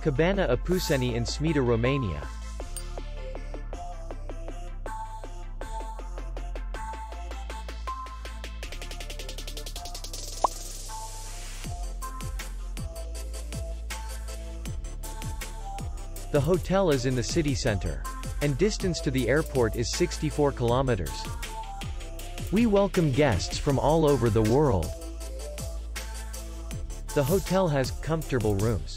Cabana Apuseni in Smida, Romania. The hotel is in the city center. And distance to the airport is 64 kilometers. We welcome guests from all over the world. The hotel has comfortable rooms